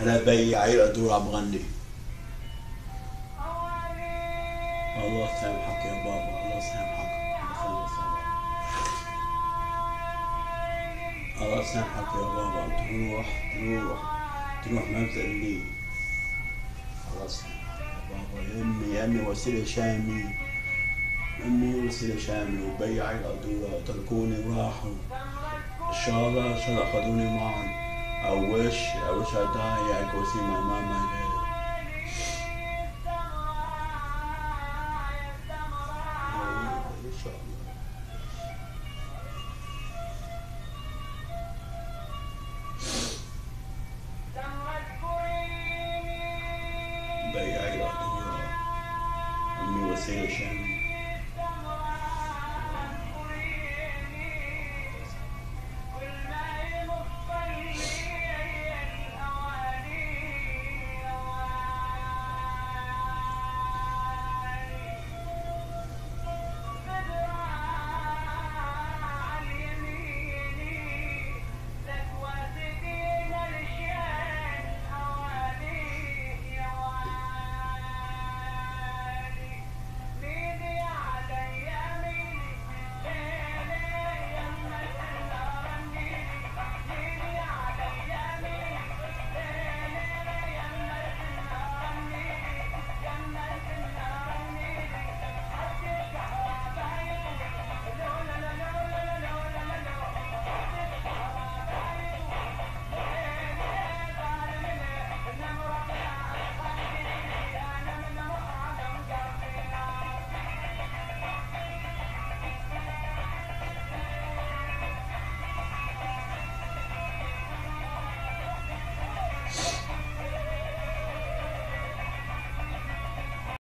أنا بياعي الادور عم غني الله يسامحك يا بابا الله يسامحك الله يسامحك يا بابا. تروح تروح تروح مبدأ لي. الله يسامحك يا بابا. يا أمي يا أمي وسيلة شامي. أمي وسيلة شامي. وبيعي الادورة تركوني وراحوا إن شاء الله إن شاء الله أخذوني معهم I wish, I wish I die. I go see my mom and dad. But yeah, I got. Uh, I'm going to say the.